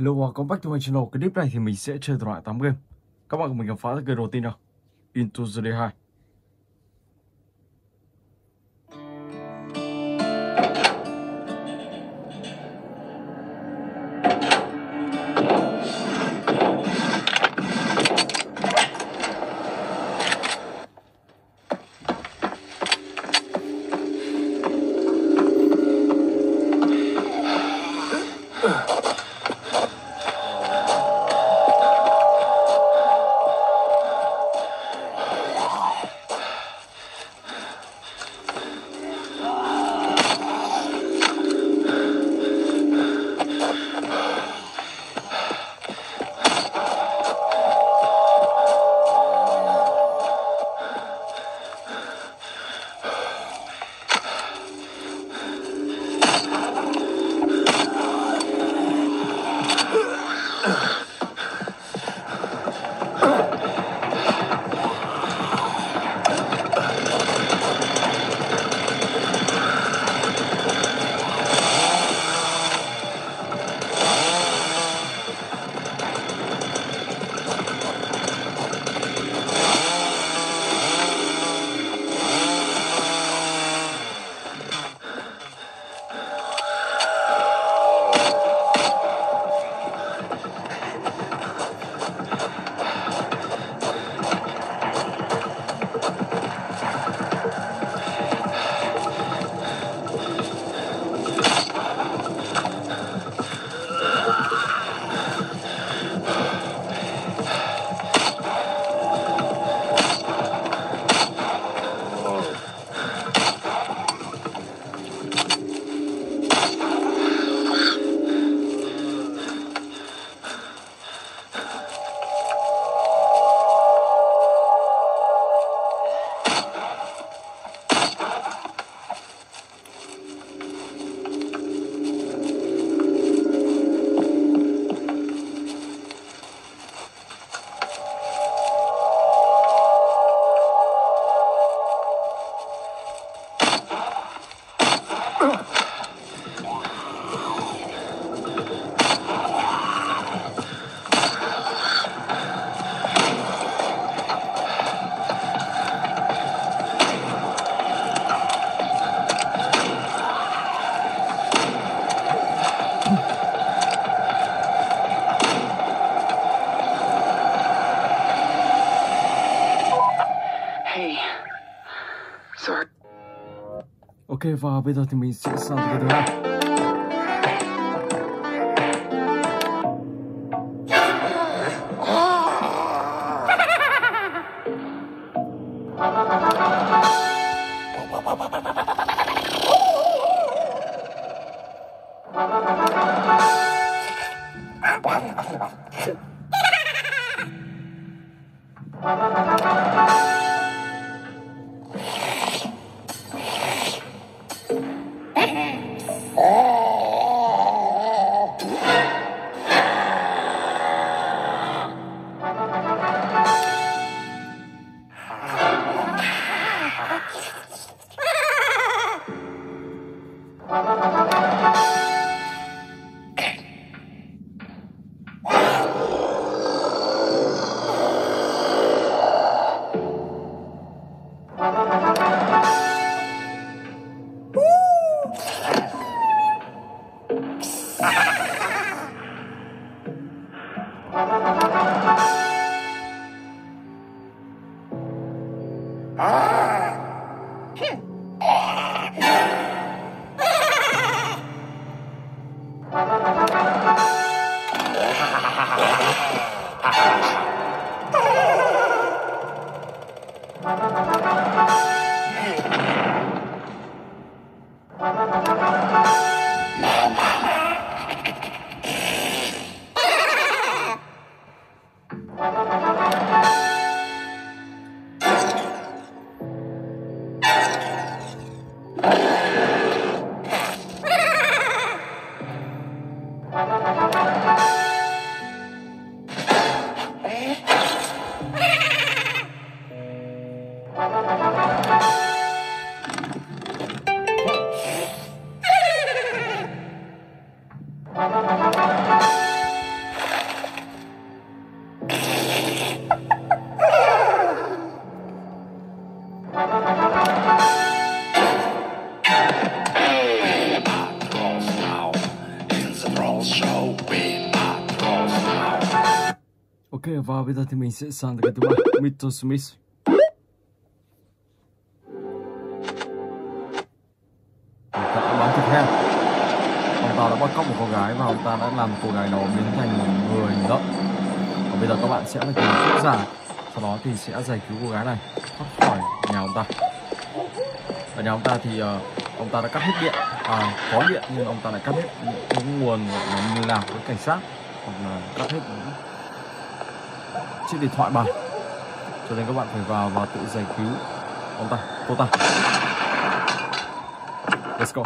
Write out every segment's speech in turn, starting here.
Hello, welcome back to my channel. Clip này thì mình sẽ chơi thể loại 8 game. Các bạn cùng mình khám phá cái đầu tiên nào. Into the Day 2. Ok và bây giờ thì mình sẽ sang cái thứ hai. Bây giờ thì mình sẽ sang cái thứ ba Mr. Smith thịt Ông ta đã bắt cóc một cô gái và ông ta đã làm cô gái đó biến thành một người lợn Và bây giờ các bạn sẽ phải tìm thuốc giả. Sau đó thì sẽ giải cứu cô gái này thoát khỏi nhà ông ta. Ở nhà ông ta thì uh, ông ta đã cắt hết điện. À có điện nhưng ông ta lại cắt hết những nguồn lạc với cảnh sát. Hoặc là cắt hết những chiếc điện thoại bàn cho nên các bạn phải vào và tự giải cứu. Ông ta, cô ta. Let's go.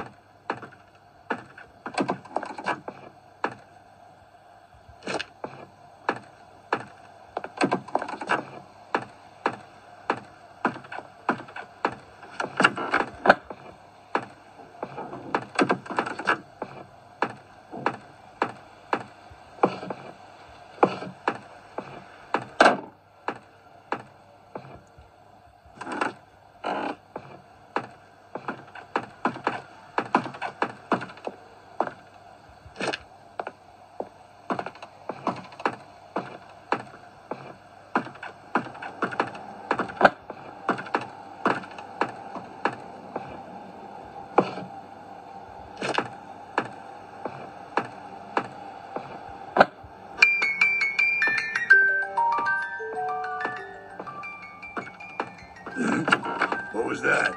Was that?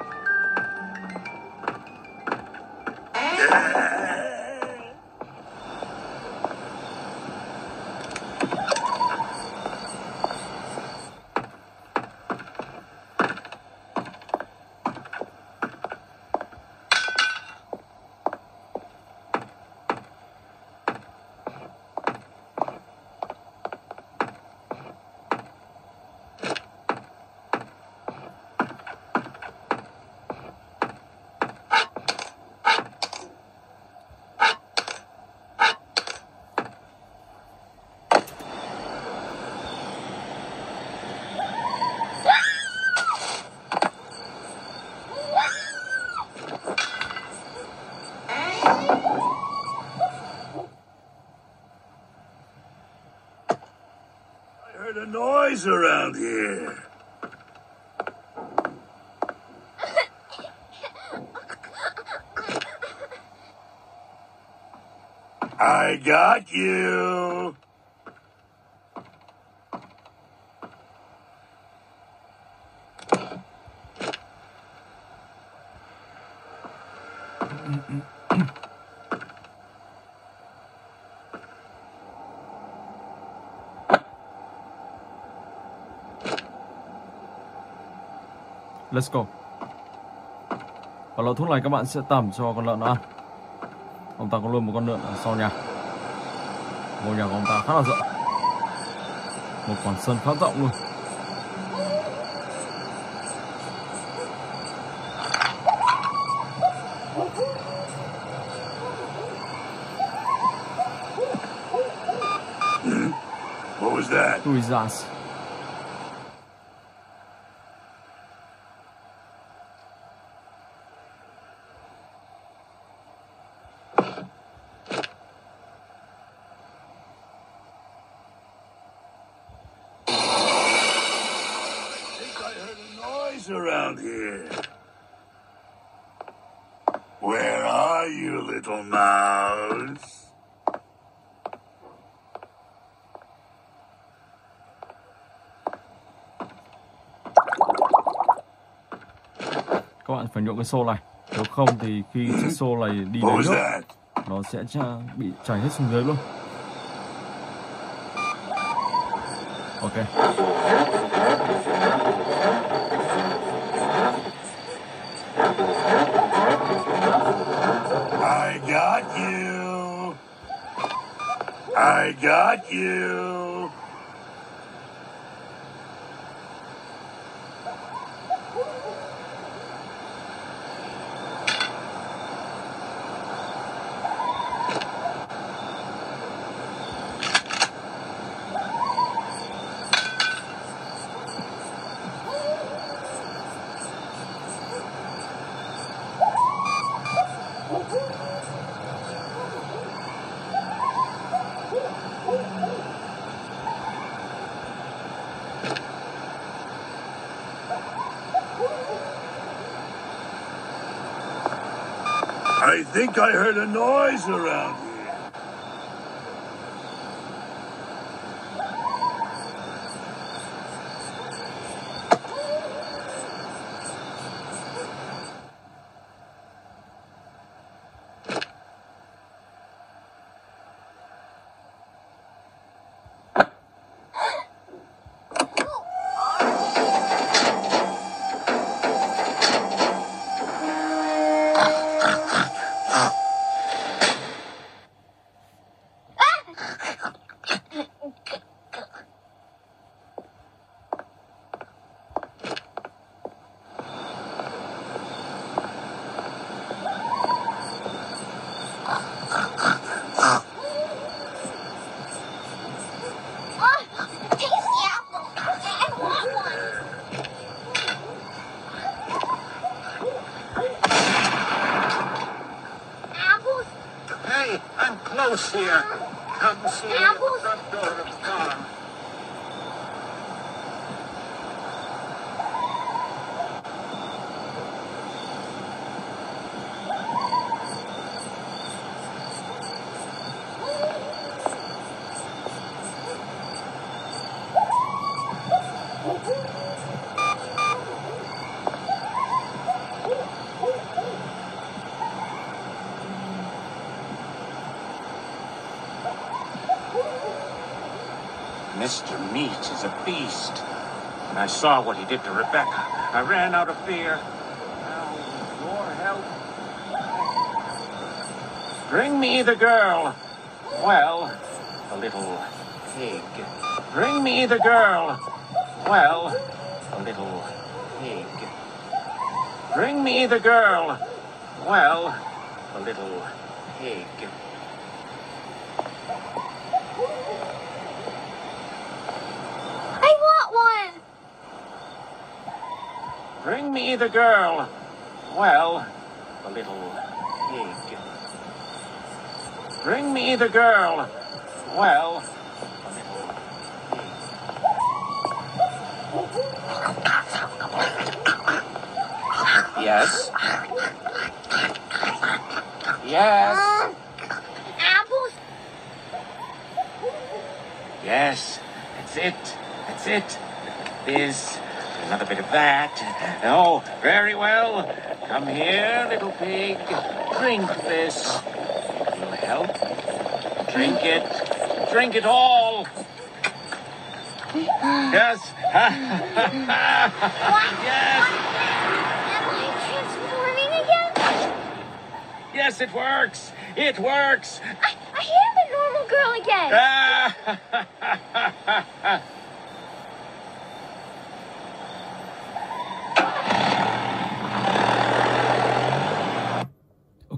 I noise around here. I got you. Let's go. Và lọ thuốc này các bạn sẽ tẩm cho con lợn nó ăn ông ta có luôn một con lợn ở sau nhà. Ngôi nhà của ông ta khá là rộng. Một khoảng sân khá rộng luôn. What was that? Who is that? Around here. Where are you, little mouse? các bạn phải nhuộm cái xô này. Nếu không thì khi chiếc xô này đi was nước nó sẽ bị chảy hết xuống dưới luôn. Ok you. I got you. I think I heard a noise around. Oh, tasty apple. I want one. Apples? Hey, I'm close here. Come see me at the front door of the farm. Mr. Meat is a beast. When I saw what he did to Rebecca, I ran out of fear. Now, with your help. Bring me the girl. Well, the little pig. Bring me the girl. Well, the little pig. Bring me the girl. Well, the little pig. I want one. Bring me the girl. Well, the little pig. Bring me the girl. Well, the little pig. Yes. Yes. Um, apples? Yes. That's it. That's it. This. Another bit of that. Oh, very well. Come here, little pig. Drink this. It will help. Drink it. Drink it all. Yes. yes. Am I transforming again? Yes, it works. It works. I, I am a normal girl again.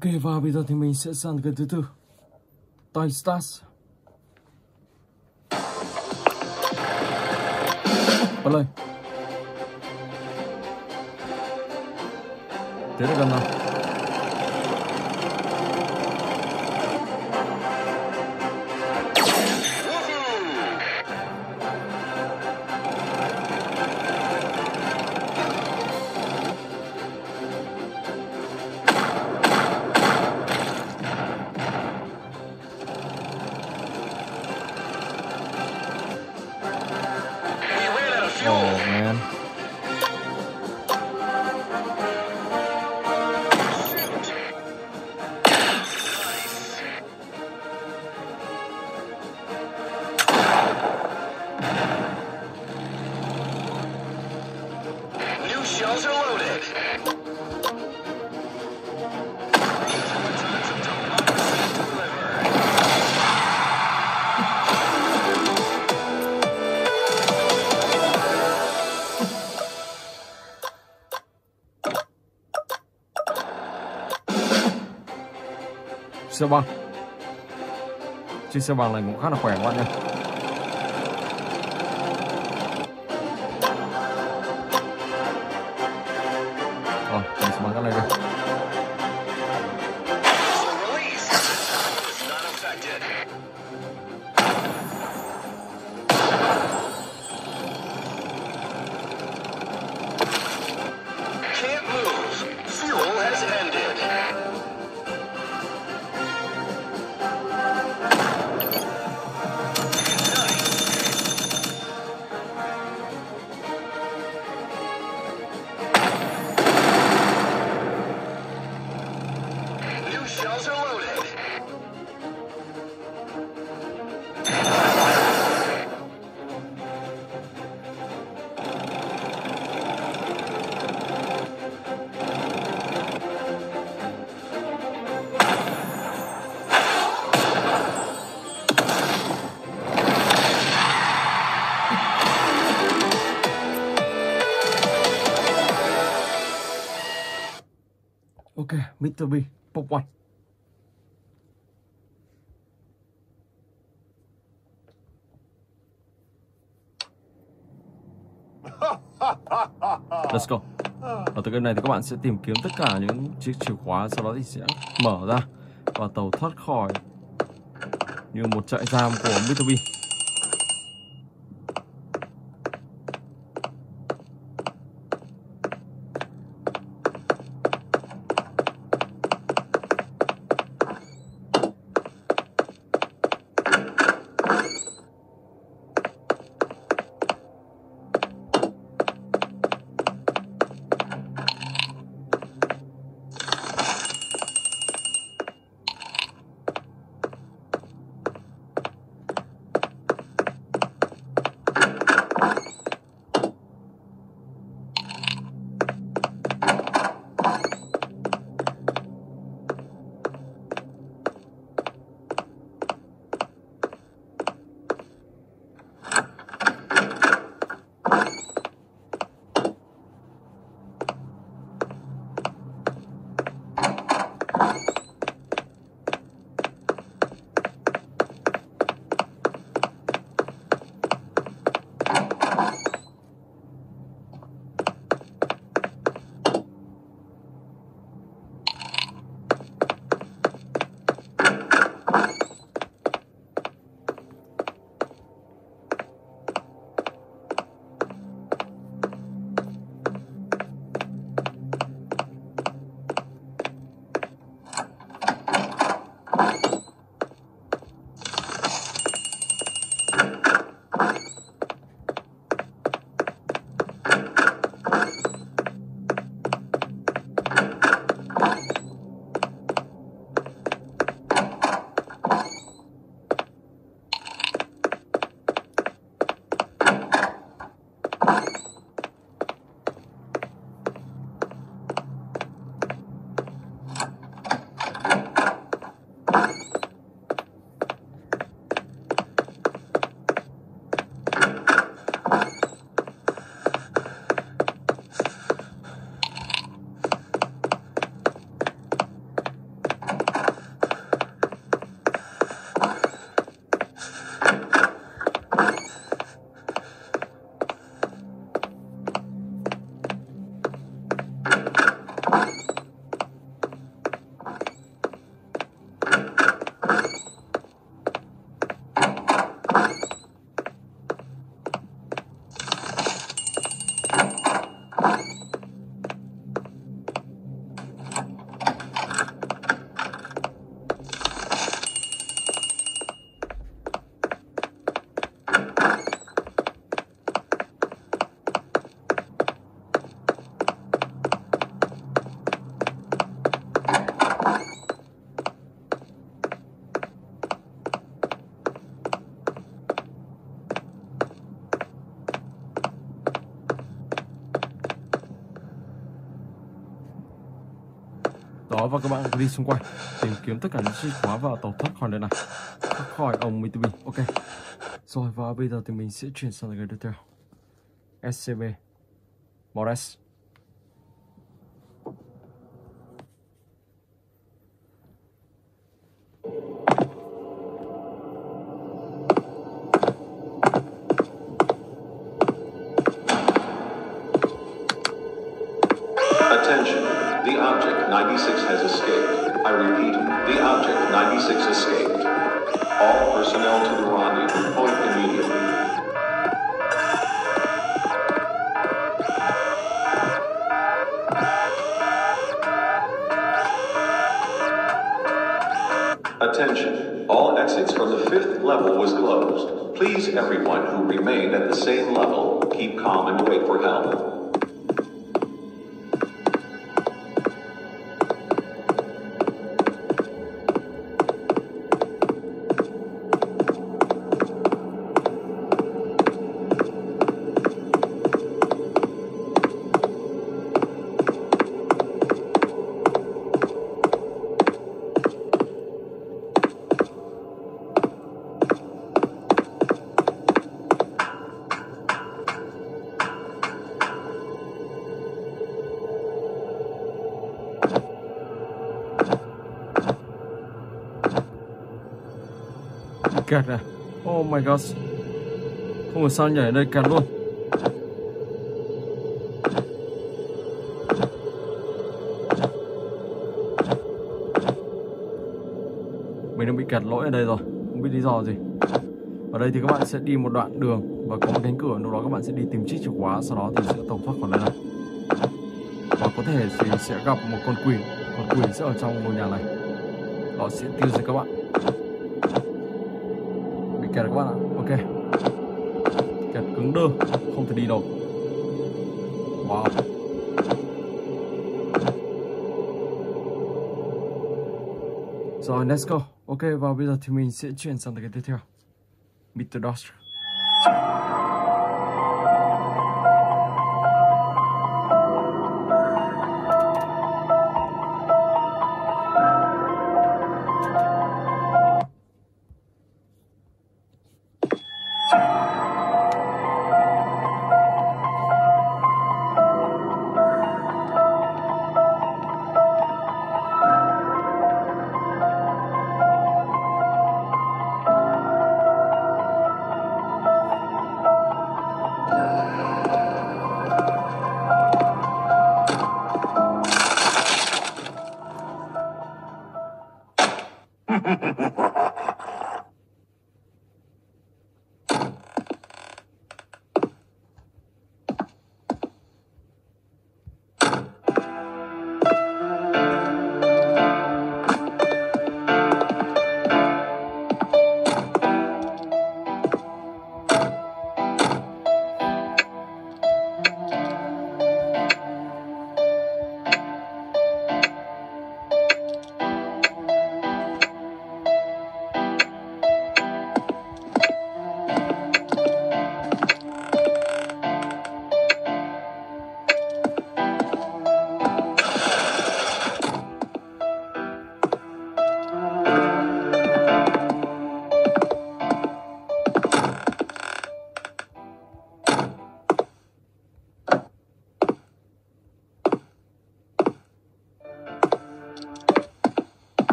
Ok, và bây giờ thì mình sẽ sang cái thứ tư. Toy Stars. Bật lên Thế là gần nào man Xe băng. Chiếc xe băng này cũng khá là khỏe các bạn nha Rồi, mình sẽ bắn cái này đi Mr. B, Pop One Let's go Ở từ game này thì các bạn sẽ tìm kiếm tất cả những chiếc chìa khóa, Sau đó thì sẽ mở ra Và tàu thoát khỏi Như một trại giam của Mr. và các bạn cứ đi xung quanh, Tìm kiếm tất cả những chiếc khóa và tàu thoát khỏi nơi này. Thoát khỏi ông Mitsubi Ok. Rồi, và bây giờ thì mình sẽ chuyển sang người tiếp theo. SCB Mores Attention. The object 96 has escaped. I repeat, the object 96 escaped. All personnel to the rendezvous point immediately. Attention. All exits from the fifth level was closed. Please, everyone who remained at the same level, keep calm and wait for help. Kẹt này oh my god không hiểu sao nhảy ở đây kẹt luôn. Mình đang bị kẹt lỗi ở đây rồi, không biết lý do gì. Ở đây thì các bạn sẽ đi một đoạn đường và có một cánh cửa, lúc đó các bạn sẽ đi tìm chiếc chìa khóa, sau đó thì sẽ tẩu thoát khỏi nơi này. Và có thể thì sẽ gặp một con quỷ. Con quỷ sẽ ở trong ngôi nhà này. Nó sẽ tiêu diệt các bạn kẹt các bạn ạ. Ok. Kẹt cứng đơ. Không thể đi đâu. Wow. Rồi, let's go. Ok, và bây giờ thì mình sẽ chuyển sang cái tiếp theo. Mr. Dodge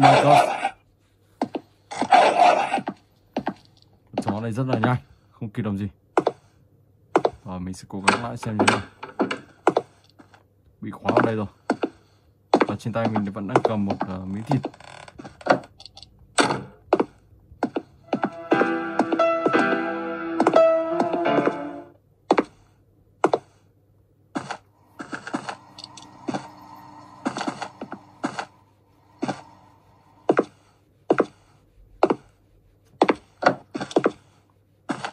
my god Chó này rất là nhanh Không kịp làm gì. Và mình sẽ cố gắng lại xem như thế nào. Bị khóa ở đây rồi. Và trên tay mình vẫn đang cầm một uh, miếng thịt.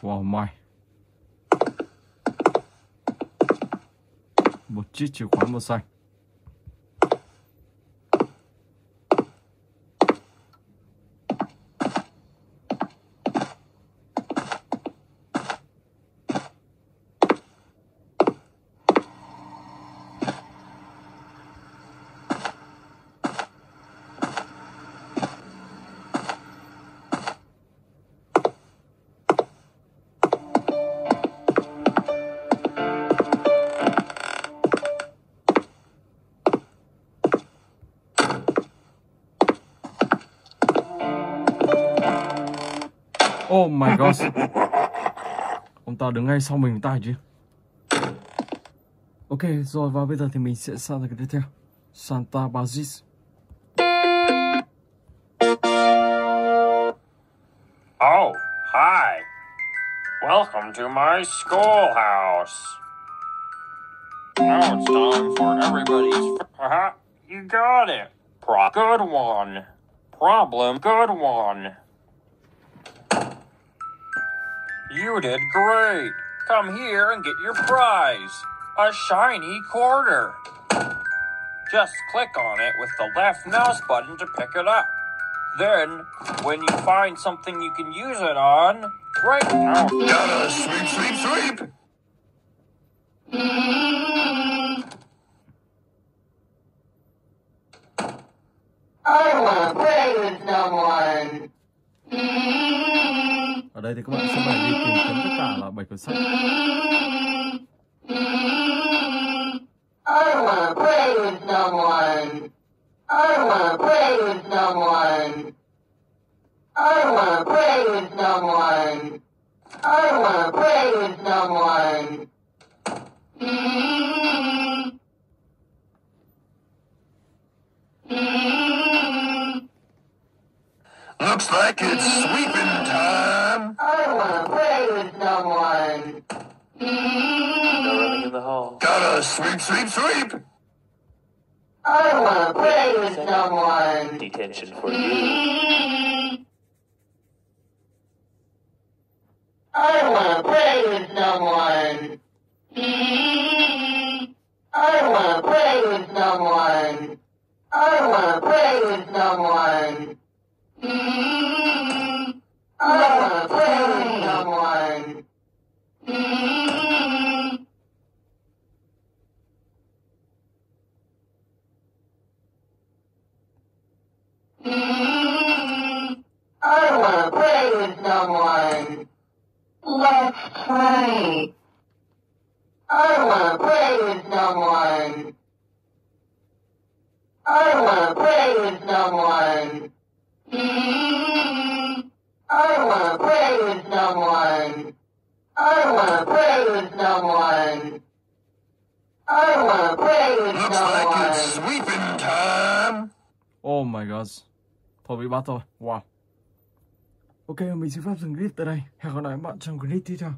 Vào mai Một chiếc chìa khóa màu xanh. My god Ông ta đứng ngay sau mình tay chứ Ok rồi và bây giờ thì mình sẽ sang cái tiếp theo Santa Basics Oh, hi. Welcome to my schoolhouse. Now it's time for everybody's. Haha, uh-huh. you got it. Pro- good one. Problem, good one. You did great. Come here and get your prize a shiny quarter. Just click on it with the left mouse button to pick it up. Then, when you find something you can use it on, right now. Gotta sweep, sweep, sweep! I wanna play with someone. Ở đây thì các bạn sẽ phải đi tìm kiếm tất cả là bảy cuốn sách I wanna play with someone. I wanna play with someone. I wanna play with someone. I wanna play with someone. Looks like it's sweeping I wanna play with someone. No running in the hall. Gotta sweep, sweep, sweep! I don't wanna play with someone. Detention for you. I wanna play with someone. I don't wanna play with someone. I don't wanna play with someone. I wanna play with someone. Let's play. I wanna play with someone. I wanna play with someone. I wanna play with someone. I wanna play with someone. I wanna play with Looks like it's sweeping time. oh my god thôi bị bắt rồi wow. Ok, mình xin phép dừng clip tại đây. Hẹn gặp lại các bạn trong clip tiếp theo.